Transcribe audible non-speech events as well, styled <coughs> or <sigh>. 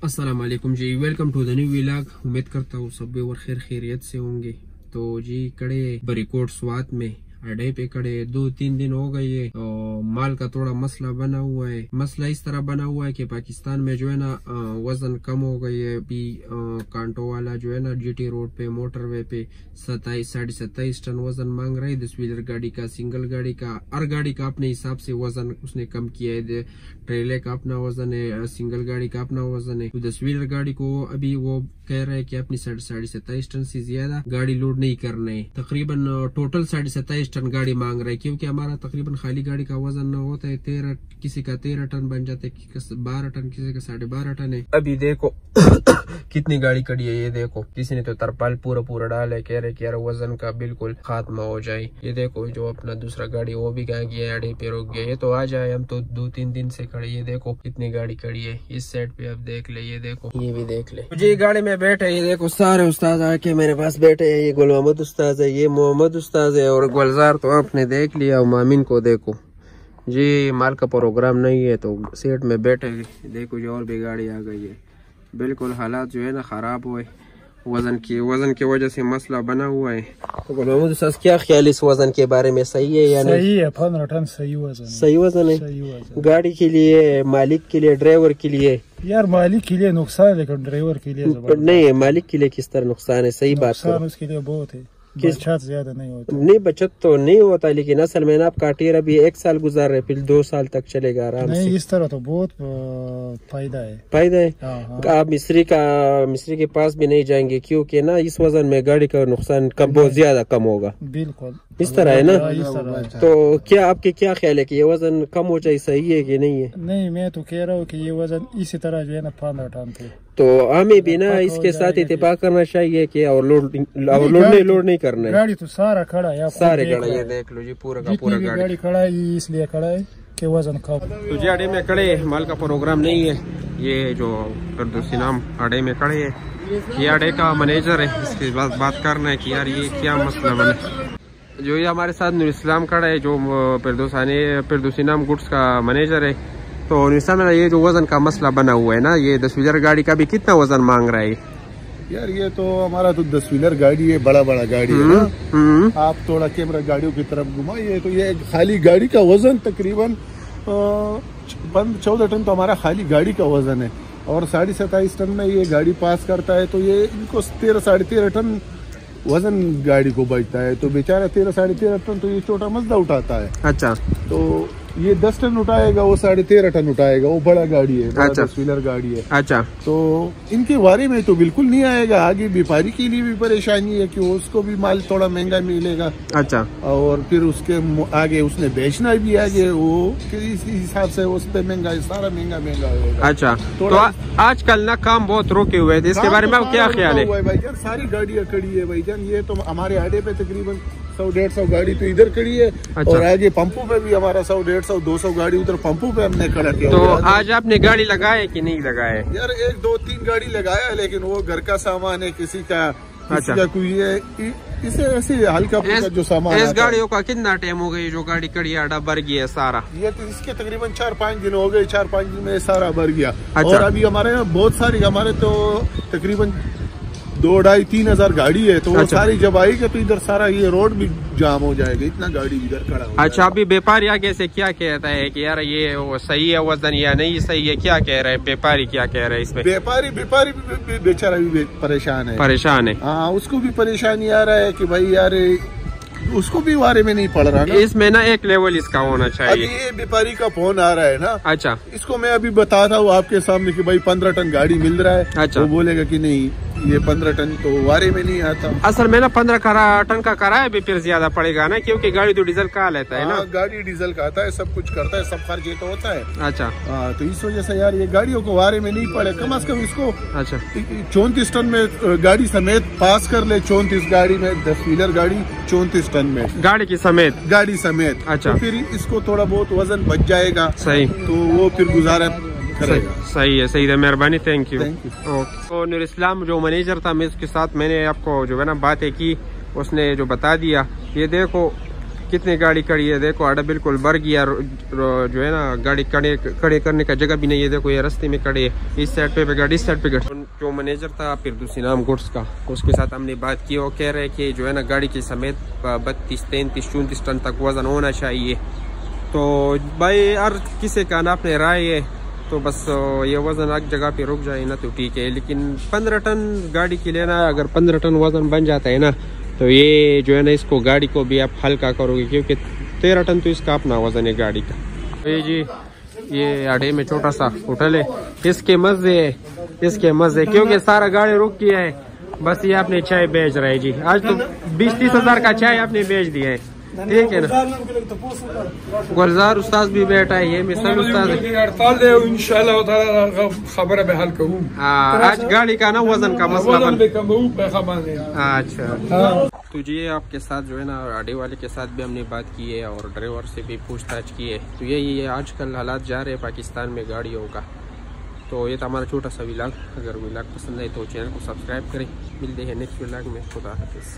अस्सलाम वालेकुम जी welcome to the new vlog उम्मीद करता हूँ सब और खैर खैरियत से होंगे तो जी कड़े बरीकोट स्वात में अड्डे पे खड़े, दो तीन दिन हो गए है और माल का थोड़ा मसला बना हुआ है। मसला इस तरह बना हुआ है कि पाकिस्तान में जो है ना वज़न कम हो गई है। अभी कांटो वाला जो है ना जीटी रोड पे मोटरवे पे सताईस साढ़े सत्ताईस टन वज़न मांग रहे दस व्हीलर गाड़ी का सिंगल गाड़ी का, हर गाड़ी का अपने हिसाब से वज़न उसने कम किया है। ट्रेलर का अपना वज़न है सिंगल गाड़ी का अपना वज़न है। तो दस व्हीलर गाड़ी को अभी वो कह रहे है कि अपनी साढ़े सत्ताईस टन से ज़्यादा गाड़ी लोड नहीं करना है। तकरीबन टोटल साढ़े सत्ताईस टन गाड़ी मांग रहे क्योंकि हमारा तकरीबन खाली गाड़ी का वज़न न होता है, तेरह, किसी का तेरह टन बन जाता है बारह टन, किसी का साढ़े बारह टन है। अभी देखो, <coughs> कितनी गाड़ी खड़ी है, ये देखो, किसी ने तो तरपाल पूरा पूरा डाला है, कह रहे कि यार वज़न का बिल्कुल खात्मा हो जाए। ये देखो, जो अपना दूसरा गाड़ी, वो भी कहा गया, अड़े पे रोक गया, ये तो आ जाए, हम तो दो तीन दिन से खड़े ये देखो, कितनी गाड़ी खड़ी है, इस साइड पे अब देख ले, ये देखो, ये भी देख ले। मुझे गाड़ी में बैठे, ये देखो, सारे उस्ताद आके मेरे पास बैठे है, ये गुल मोहम्मद उस्ताद है, ये मोहम्मद उस्ताद है, और गुलजार तो आपने देख लिया मामिन को देखो। जी माल का प्रोग्राम नहीं है तो सीट में बैठे देखो जो और भी गाड़ी आ गई है। बिल्कुल हालात जो है ना ख़राब हुए। वज़न की वज़न की वजह से मसला बना हुआ है। तो महमूद सर क्या ख्याल इस वज़न के बारे में? सही है या नहीं? सही है पंद्रह टन सही वज़न सही वज़न है? सही वज़न गाड़ी के लिए मालिक के लिए ड्राइवर के लिए? यार मालिक के लिए नुकसान है लेकिन ड्राइवर के लिए नहीं मालिक के लिए किस तरह नुकसान है? सही बात उसके लिए बहुत है। बचत ज़्यादा नहीं होता? नहीं बचत तो नहीं होता लेकिन असल में ना आपका अभी एक साल गुजार रहे फिर दो साल तक चलेगा आराम नहीं से। इस तरह तो बहुत फ़ायदा है। फ़ायदा है? हाँ, हाँ। आप मिस्त्री का मिस्त्री के पास भी नहीं जाएँगे क्योंकि ना इस वज़न में गाड़ी का नुकसान कम बहुत ज़्यादा कम होगा। बिल्कुल। इस तरह है ना? है। तो क्या आपके क्या ख्याल है कि ये वज़न कम हो जाए सही है कि नहीं है? नहीं मैं तो कह रहा हूँ कि ये वज़न इसी तरह जो है ना पंद्रह टन थे। तो हमें भी ना इसके साथ इतफाक करना चाहिए कि और लोड और लोड नहीं तो- लोड नहीं करना है। गाड़ी तो सारा खड़ा है सारे देख गाड़ी ये देख लो जी पूरा का पूरा गाड़ी। गाड़ी खड़ा है इसलिए खड़ा है कि वज़न कम। तो जी अड़े में खड़े हैं, माल का प्रोग्राम नहीं है। ये जो प्रदूषी नाम अड़े में खड़े है। ये अड़े का मैनेजर है इसके बाद बात करना है कि यार ये क्या मसला बने जो ये हमारे साथ नूर इस्लाम खड़ा है जो प्रदूषानी प्रदूषी नाम गुड्स का मैनेजर है तो निशा मेरा ये जो वज़न का मसला बना हुआ है ना ये दस व्हीलर गाड़ी का भी कितना वज़न मांग रहा है? यार ये तो हमारा तो दस व्हीलर गाड़ी है बड़ा बड़ा गाड़ी है ना। हम्म आप थोड़ा कैमरा गाड़ियों की तरफ़ घुमाइए तो ये खाली गाड़ी का वज़न तकरीबन चौदह टन तो हमारा खाली गाड़ी का वज़न है। और साढ़े सत्ताईस टन में ये गाड़ी पास करता है तो ये इनको तेरह साढ़े तेरह टन वज़न गाड़ी को बचता है। तो बेचारा तेरह साढ़े तेरह टन तो ये छोटा मजदा उठाता है। अच्छा। तो ये दस टन उठाएगा वो साढ़े तेरह टन उठाएगा वो बड़ा गाड़ी है बड़ा अच्छा। व्हीलर गाड़ी है। अच्छा। तो इनके बारे में तो बिल्कुल नहीं आएगा आगे व्यापारी के लिए भी परेशानी है कि उसको भी माल थोड़ा महँगा मिलेगा। अच्छा। और फिर उसके आगे उसने बेचना भी आगे वो इस हिसाब से उस पे महँगा सारा महँगा महँगा होगा। अच्छा। तो आजकल ना काम बहुत रुके हुए थे इसके बारे में क्या ख्याल है? सारी गाड़ियाँ खड़ी है भाई जान ये तो हमारे अड्डे पे तकरीबन सौ डेढ़ सौ गाड़ी तो इधर खड़ी है। अच्छा। और आगे पंपों पे भी हमारा सौ डेढ़ सौ दो सौ गाड़ी उधर पंपों पे हमने खड़ा किया। तो आज आपने गाड़ी लगाए कि नहीं लगाए? यार एक दो तीन गाड़ी लगाया लेकिन वो घर का सामान है किसी का अच्छा। का कोई है। इसे ऐसे हल्का फुल्का जो सामान इस गाड़ियों का कितना टाइम हो गई जो गाड़ी कड़ी आडा भर है सारा? ये तो इसके तकरीबन चार पाँच दिन हो गए चार पाँच दिन में सारा भर गया। अच्छा। और अभी हमारे यहाँ बहुत सारी हमारे तो तकरीबन दो ढाई तीन हज़ार गाड़ी है तो वो अच्छा। सारी जब आएगी तो इधर सारा ये रोड भी जाम हो जाएगा इतना गाड़ी इधर खड़ा हो अच्छा अभी व्यापारी आगे से क्या कहता है कि यार ये वो सही है वज़न या नहीं सही है क्या कह रहे हैं? व्यापारी क्या कह रहे हैं इसमें व्यापारी व्यापारी बेचारा भी परेशान है। परेशान है। हाँ उसको भी परेशानी आ रहा है की भाई यार उसको भी बारे में नहीं पड़ रहा ना। इसमें ना एक लेवल इसका होना चाहिए। अभी ये व्यापारी का फ़ोन आ रहा है ना। अच्छा। इसको मैं अभी बता रहा हूँ आपके सामने कि भाई पंद्रह टन गाड़ी मिल रहा है। अच्छा। वो बोलेगा कि नहीं ये पंद्रह टन तो वारे में नहीं आता। असल में ना पंद्रह करा टन का किराया भी फिर ज़्यादा पड़ेगा ना क्योंकि गाड़ी तो डीजल का लेता है हाँ, ना गाड़ी डीजल का आता है सब कुछ करता है सब खर्च ये तो होता है। अच्छा। हाँ तो इस वजह से यार ये गाड़ियों को वारे में नहीं पड़े। कम अज कम इसको अच्छा। चौंतीस टन में गाड़ी समेत पास कर ले चौंतीस गाड़ी में दस व्हीलर गाड़ी चौंतीस टन में। गाड़ी की समेत? गाड़ी समेत। अच्छा। तो फिर इसको थोड़ा बहुत वज़न बच जाएगा। सही। तो वो फिर गुजारा करेगा। सही है सही है। मेहरबानी थैंक यू. ओके तो नूर इस्लाम जो मैनेजर था मैं उसके साथ मैंने आपको जो है ना बातें की उसने जो बता दिया ये देखो कितनी गाड़ी खड़ी है देखो आड़ा बिल्कुल भर गया जो है ना गाड़ी खड़े खड़े करने का जगह भी नहीं है देखो ये रास्ते में खड़े है इस साइड पे गाड़ी इस साइड पे गाड़ी। जो मैनेजर था फिर दूसरी नाम गुड्स का उसके साथ हमने बात की वो कह रहे कि जो है ना गाड़ी के समेत बत्तीस तैंतीस चौंतीस टन तक वज़न होना चाहिए। तो भाई हर किसी का ना अपने राय है तो बस ये वज़न एक जगह पे रुक जाए ना तो ठीक है। लेकिन पंद्रह टन गाड़ी के लिए ना, अगर पंद्रह टन वज़न बन जाता है ना तो ये जो है ना, इसको गाड़ी को भी आप हल्का करोगे, क्योंकि तेरह टन तो इसका अपना वज़न है गाड़ी का। ये जी, ये अड़े में छोटा सा होटल है। इसके मज़े है, इसके मज़े क्योंकि सारा गाड़ी रुक गया है। बस ये आपने चाय बेच रहे जी। आज तो बीस तीस हज़ार का चाय आपने बेच दिया है। ठीक है ना? गुलजार उस्ताद भी बैठा है ये मिसल उस्ताद खबर है हल कहूँ आज गाड़ी का ना वज़न का मसला अच्छा। तो जी आपके साथ जो है ना आडे वाले के साथ भी हमने बात की है और ड्राइवर से भी पूछताछ की है। तो यही है आजकल हालात जा रहे हैं पाकिस्तान में गाड़ियों का। तो ये था हमारा छोटा सा विलाग अगर विलाग पसंद आए तो चैनल को सब्सक्राइब करें। मिलते हैं नेक्स्ट विलाग में खुदा हाफिज़।